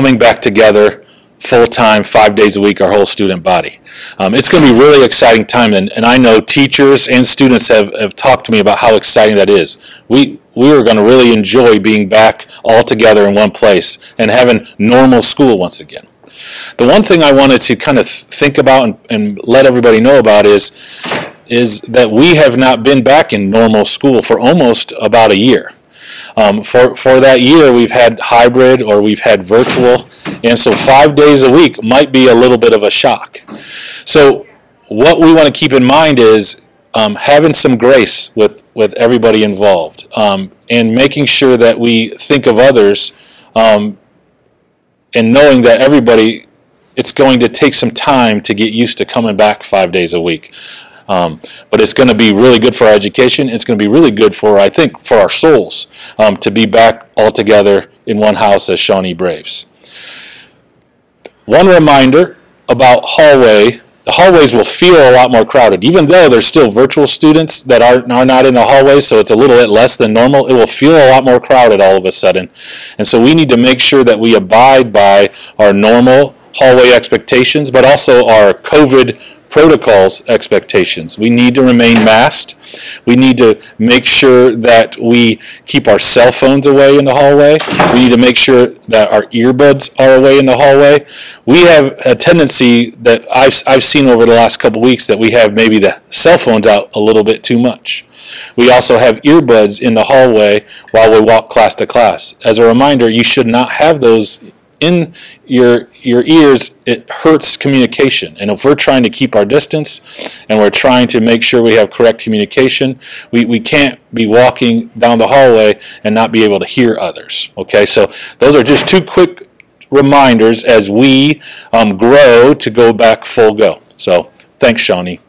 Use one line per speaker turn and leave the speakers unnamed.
coming back together full-time, five days a week, our whole student body. Um, it's going to be a really exciting time, and, and I know teachers and students have, have talked to me about how exciting that is. We, we are going to really enjoy being back all together in one place and having normal school once again. The one thing I wanted to kind of think about and, and let everybody know about is, is that we have not been back in normal school for almost about a year. Um, for, for that year, we've had hybrid or we've had virtual, and so five days a week might be a little bit of a shock. So what we want to keep in mind is um, having some grace with, with everybody involved um, and making sure that we think of others um, and knowing that everybody, it's going to take some time to get used to coming back five days a week. Um, but it's going to be really good for our education. It's going to be really good for, I think, for our souls um, to be back all together in one house as Shawnee Braves. One reminder about hallway. The hallways will feel a lot more crowded. Even though there's still virtual students that are, are not in the hallways, so it's a little bit less than normal, it will feel a lot more crowded all of a sudden. And so we need to make sure that we abide by our normal hallway expectations, but also our COVID protocols expectations. We need to remain masked. We need to make sure that we keep our cell phones away in the hallway. We need to make sure that our earbuds are away in the hallway. We have a tendency that I've, I've seen over the last couple weeks that we have maybe the cell phones out a little bit too much. We also have earbuds in the hallway while we walk class to class. As a reminder, you should not have those in your your ears it hurts communication. And if we're trying to keep our distance and we're trying to make sure we have correct communication we, we can't be walking down the hallway and not be able to hear others okay? So those are just two quick reminders as we um, grow to go back full go. So thanks shawnee